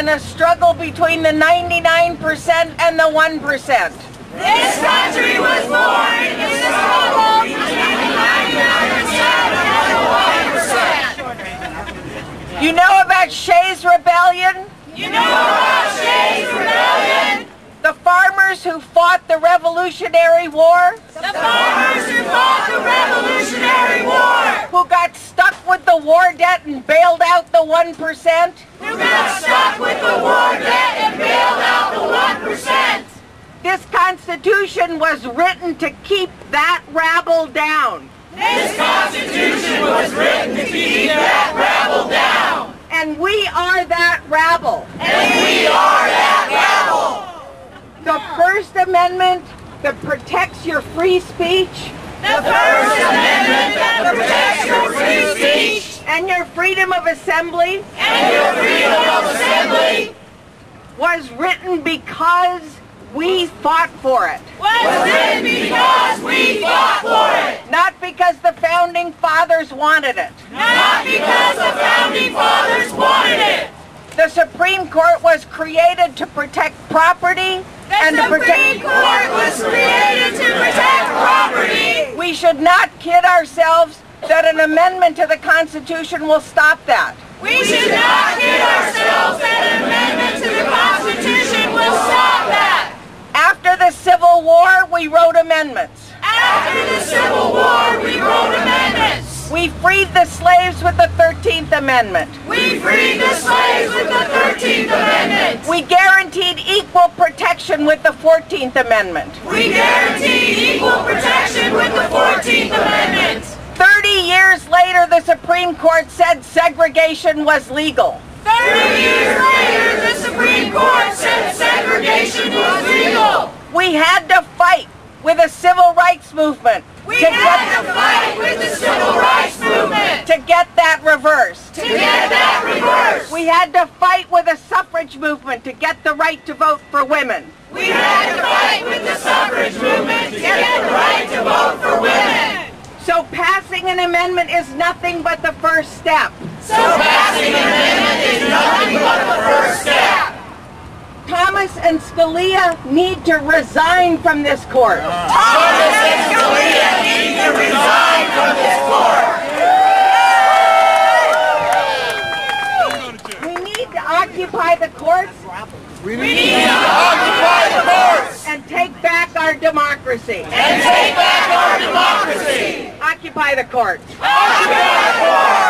in a struggle between the 99% and the 1%. This country was born in a struggle between the 99% and the 1%. You know about Shays' Rebellion? You know about Shays' Rebellion? The farmers who fought the Revolutionary War? The farmers who fought the Revolutionary War? Who got with the war debt and bailed out the 1%? Who got stuck with the war debt and bailed out the 1%? This Constitution was written to keep that rabble down. This Constitution was written to keep that rabble down. And we are that rabble. And we are that rabble. The First Amendment that protects your free speech. The First Amendment that protects your free speech. And your freedom of assembly. And your freedom of assembly. Was written because we fought for it. Was written because we fought for it. Not because the Founding Fathers wanted it. Not because the Founding Fathers wanted it. The Supreme Court was created to protect property the and Supreme to protect Court was created to protect. We should not kid ourselves that an amendment to the Constitution will stop that. We should not kid ourselves that an amendment to the Constitution will stop that. After the Civil War, we wrote amendments. After the Civil War, we wrote amendments. We freed the slaves with the 13th Amendment. We freed the slaves with the 13th Amendment. We guaranteed equal protection with the 14th Amendment. We guaranteed equal protection with the 14th Amendment. 30 years later, the Supreme Court said segregation was legal. 30 years later, the Supreme Court said segregation was legal. We had to fight with a civil rights movement. We had to fight with the civil rights movement. To get that reversed. To get that reversed. We had to fight with the suffrage movement to get the right to vote for women. We had to fight with the suffrage movement to get the right to vote for women. So passing an amendment is nothing but the first step. So passing an amendment is nothing but the first step. Thomas and Scalia need to resign from this court. Thomas and Scalia need to resign from this court. We need to occupy the courts. We need to occupy the courts. And take back our democracy. And take back our democracy. Occupy the courts. Occupy the courts.